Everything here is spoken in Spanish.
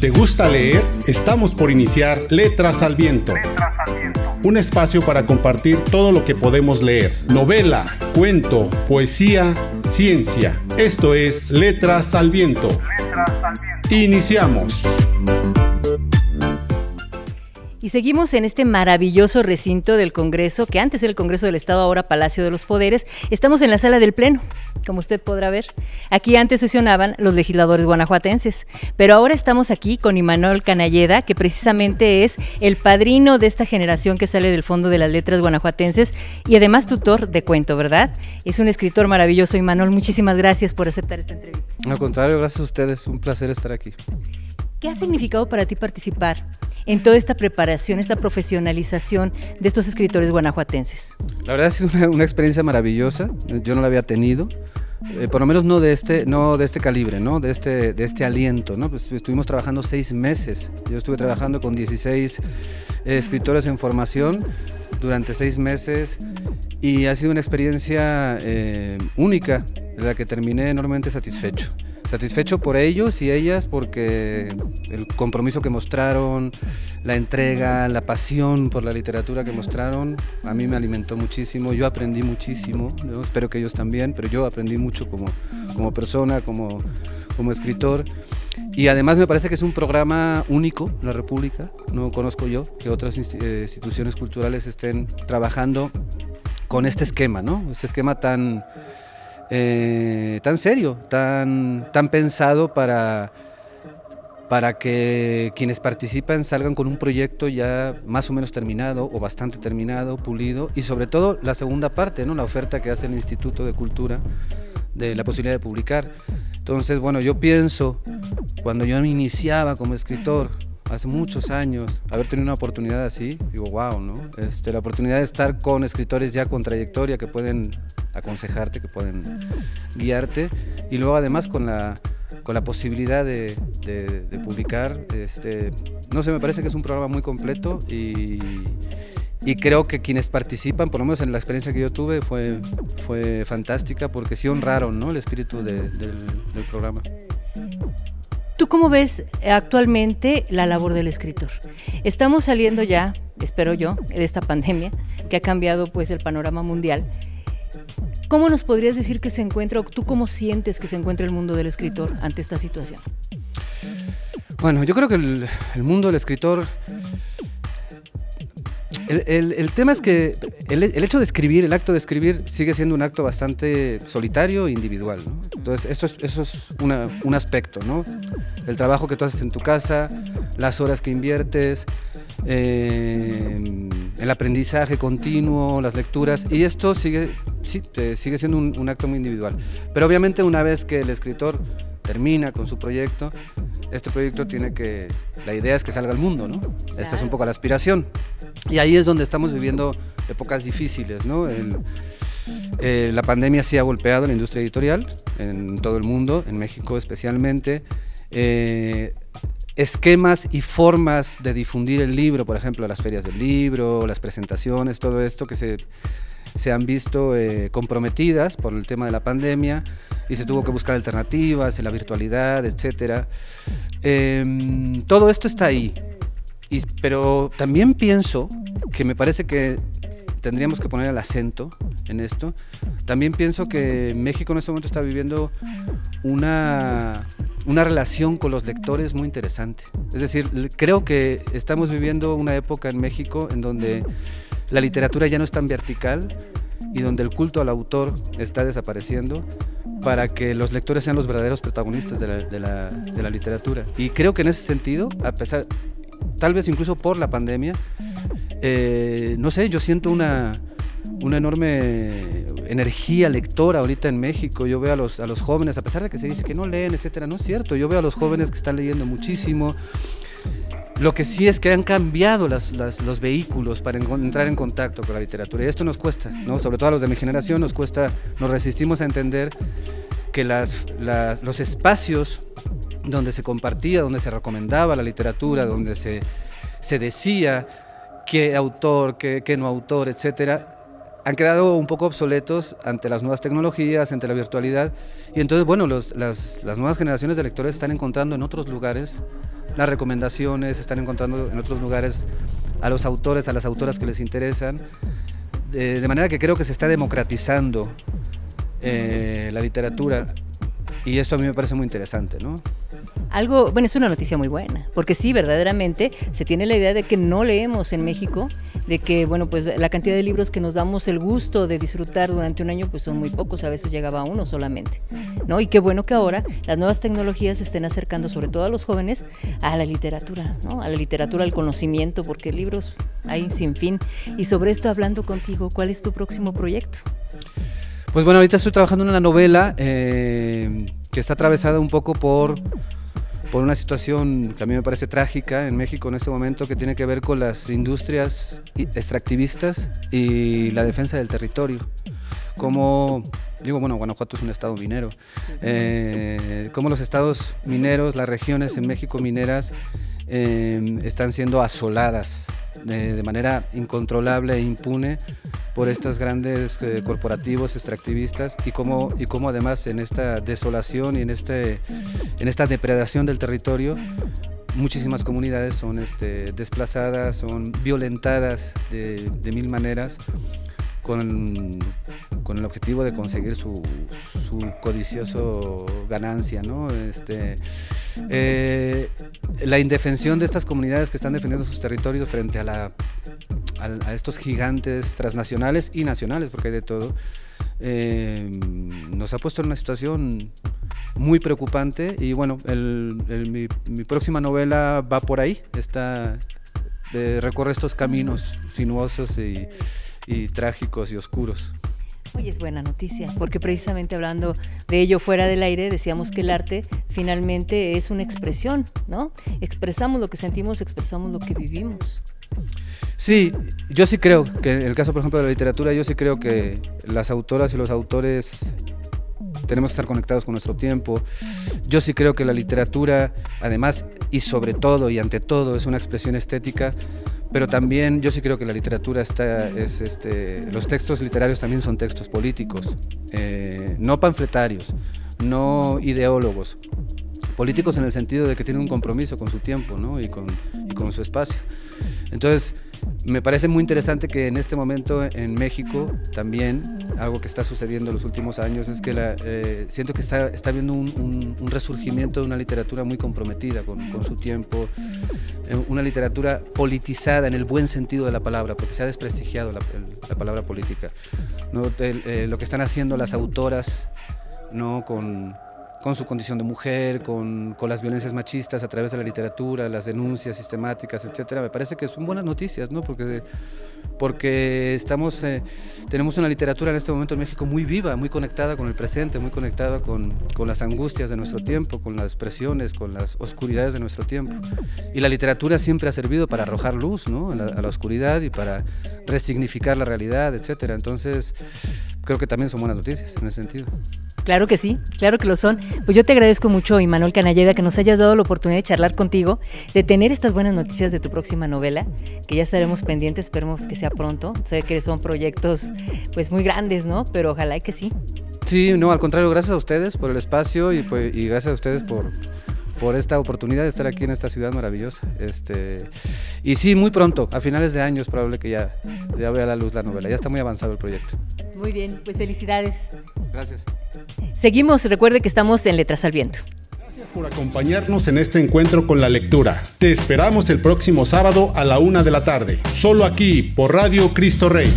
¿Te gusta leer? Estamos por iniciar Letras al Viento. Un espacio para compartir todo lo que podemos leer. Novela, cuento, poesía, ciencia. Esto es Letras al Viento. Iniciamos. Y seguimos en este maravilloso recinto del Congreso, que antes era el Congreso del Estado, ahora Palacio de los Poderes. Estamos en la sala del Pleno, como usted podrá ver. Aquí antes sesionaban los legisladores guanajuatenses, pero ahora estamos aquí con Imanol Canalleda, que precisamente es el padrino de esta generación que sale del Fondo de las Letras Guanajuatenses y además tutor de cuento, ¿verdad? Es un escritor maravilloso, Imanol. Muchísimas gracias por aceptar esta entrevista. Al contrario, gracias a ustedes. Un placer estar aquí. ¿Qué ha significado para ti participar en toda esta preparación, esta profesionalización de estos escritores guanajuatenses? La verdad ha sido una, experiencia maravillosa, yo no la había tenido. Eh, por lo menos no de este, no de este calibre, ¿no? de, este, de este aliento. ¿no? Pues estuvimos trabajando seis meses. Yo estuve trabajando con 16 eh, escritores en formación durante seis meses y ha sido una experiencia eh, única, de la que terminé enormemente satisfecho satisfecho por ellos y ellas porque el compromiso que mostraron, la entrega, la pasión por la literatura que mostraron, a mí me alimentó muchísimo, yo aprendí muchísimo, espero que ellos también, pero yo aprendí mucho como, como persona, como, como escritor. Y además me parece que es un programa único en la República, no conozco yo que otras eh, instituciones culturales estén trabajando con este esquema, ¿no? Este esquema tan eh, tan serio, tan, tan pensado para, para que quienes participan salgan con un proyecto ya más o menos terminado o bastante terminado, pulido y sobre todo la segunda parte, ¿no? la oferta que hace el Instituto de Cultura de la posibilidad de publicar. Entonces, bueno, yo pienso, cuando yo me iniciaba como escritor, hace muchos años, haber tenido una oportunidad así, digo, wow, ¿no? Este, la oportunidad de estar con escritores ya con trayectoria que pueden aconsejarte, que pueden guiarte, y luego además con la, con la posibilidad de, publicar, este, no sé, me parece que es un programa muy completo y, y creo que quienes participan, por lo menos en la experiencia que yo tuve, fue, fue fantástica porque sí honraron ¿no? el espíritu del, del programa. ¿Tú cómo ves actualmente la labor del escritor? Estamos saliendo ya, espero yo, de esta pandemia que ha cambiado pues el panorama mundial. ¿Cómo nos podrías decir que se encuentra, o tú cómo sientes que se encuentra el mundo del escritor ante esta situación? Bueno, yo creo que el, mundo del escritor el, tema es que el, hecho de escribir, el acto de escribir, sigue siendo un acto bastante solitario e individual. Entonces, esto es, eso es un aspecto, ¿no? El trabajo que tú haces en tu casa, las horas que inviertes, eh, el aprendizaje continuo, las lecturas, y esto sigue, sí, sigue siendo un, acto muy individual. Pero obviamente una vez que el escritor termina con su proyecto, este proyecto tiene que, la idea es que salga al mundo, ¿no? Esta es un poco la aspiración. Y ahí es donde estamos viviendo épocas difíciles, ¿no? Eh, la pandemia sí ha golpeado la industria editorial en todo el mundo, en México especialmente. Eh, esquemas y formas de difundir el libro, por ejemplo, las ferias del libro, las presentaciones, todo esto que se, se han visto eh, comprometidas por el tema de la pandemia y se tuvo que buscar alternativas en la virtualidad, etc. Em, todo esto está ahí, pero también pienso que me parece que tendríamos que poner el acento en esto. También pienso que México en este momento está viviendo una, una relación con los lectores muy interesante. Es decir, creo que estamos viviendo una época en México en donde la literatura ya no es tan vertical y donde el culto al autor está desapareciendo para que los lectores sean los verdaderos protagonistas de la, de la, de la literatura. Y creo que en ese sentido, a pesar, tal vez incluso por la pandemia, eh, no sé, yo siento una, una enorme energía lectora ahorita en México. Yo veo a los, a los jóvenes, a pesar de que se dice que no leen, etcétera, no es cierto. Yo veo a los jóvenes que están leyendo muchísimo. Lo que sí es que han cambiado las, los vehículos para entrar en contacto con la literatura. Y esto nos cuesta, ¿no? sobre todo a los de mi generación, nos cuesta, nos resistimos a entender que las, los espacios donde se compartía, donde se recomendaba la literatura, donde se, se decía qué autor, qué, no autor, etcétera, han quedado un poco obsoletos ante las nuevas tecnologías, ante la virtualidad. Y entonces, bueno, las, las, nuevas generaciones de lectores están encontrando en otros lugares las recomendaciones, están encontrando en otros lugares a los autores, a las autoras que les interesan. De, manera que creo que se está democratizando eh, la literatura. Y esto a mí me parece muy interesante, ¿no? Algo, bueno, es una noticia muy buena, porque sí, verdaderamente se tiene la idea de que no leemos en México, de que, bueno, pues la cantidad de libros que nos damos el gusto de disfrutar durante un año, pues son muy pocos, a veces llegaba uno solamente, ¿no? Y qué bueno que ahora las nuevas tecnologías se estén acercando, sobre todo a los jóvenes, a la literatura, ¿no? A la literatura, al conocimiento, porque libros hay sin fin. Y sobre esto, hablando contigo, ¿cuál es tu próximo proyecto? Pues bueno, ahorita estoy trabajando en una novela eh, que está atravesada un poco por por una situación que a mí me parece trágica en México en este momento que tiene que ver con las industrias extractivistas y la defensa del territorio. Como, digo, bueno, Guanajuato es un estado minero, eh, como los estados mineros, las regiones en México mineras eh, están siendo asoladas de manera incontrolable e impune por estos grandes eh, corporativos extractivistas y cómo, y además en esta desolación y en, este, en esta depredación del territorio muchísimas comunidades son este, desplazadas, son violentadas de, de mil maneras con, con, el objetivo de conseguir su, su codicioso ganancia. ¿no? Este, eh, la indefensión de estas comunidades que están defendiendo sus territorios frente a la a, estos gigantes transnacionales y nacionales, porque hay de todo, eh, nos ha puesto en una situación muy preocupante y bueno, mi, próxima novela va por ahí, está, recorre estos caminos sinuosos y, y trágicos y oscuros. Hoy es buena noticia, porque precisamente hablando de ello fuera del aire, decíamos que el arte finalmente es una expresión, ¿no? Expresamos lo que sentimos, expresamos lo que vivimos. Sí, yo sí creo que en el caso, por ejemplo, de la literatura, yo sí creo que las autoras y los autores tenemos que estar conectados con nuestro tiempo. Yo sí creo que la literatura, además y sobre todo y ante todo, es una expresión estética, pero también yo sí creo que la literatura está, es este, los textos literarios también son textos políticos, eh, no panfletarios, no ideólogos, políticos en el sentido de que tienen un compromiso con su tiempo ¿no? y, con, y con su espacio. Entonces, me parece muy interesante que en este momento en México también algo que está sucediendo en los últimos años es que la, eh, siento que está, está habiendo un, resurgimiento de una literatura muy comprometida con, su tiempo, eh, una literatura politizada en el buen sentido de la palabra, porque se ha desprestigiado la, palabra política. ¿no? Eh, lo que están haciendo las autoras ¿no? con con su condición de mujer, con, con, las violencias machistas a través de la literatura, las denuncias sistemáticas, etcétera. Me parece que son buenas noticias, ¿no? Porque, porque estamos, eh, tenemos una literatura en este momento en México muy viva, muy conectada con el presente, muy conectada con, con las angustias de nuestro tiempo, con las presiones, con las oscuridades de nuestro tiempo. Y la literatura siempre ha servido para arrojar luz, ¿no? A la, a la oscuridad y para resignificar la realidad, etcétera. Entonces, creo que también son buenas noticias en ese sentido. Claro que sí, claro que lo son. Pues yo te agradezco mucho, Immanuel Canalleda, que nos hayas dado la oportunidad de charlar contigo, de tener estas buenas noticias de tu próxima novela, que ya estaremos pendientes, esperemos que sea pronto. Sé que son proyectos pues muy grandes, ¿no? Pero ojalá que sí. Sí, no, al contrario, gracias a ustedes por el espacio y, pues, y gracias a ustedes por, por esta oportunidad de estar aquí en esta ciudad maravillosa. Este, y sí, muy pronto, a finales de año es probable que ya, ya vea la luz la novela. Ya está muy avanzado el proyecto. Muy bien, pues felicidades. Gracias. Seguimos, recuerde que estamos en Letras al Viento. Gracias por acompañarnos en este encuentro con la lectura. Te esperamos el próximo sábado a la una de la tarde, solo aquí por Radio Cristo Rey.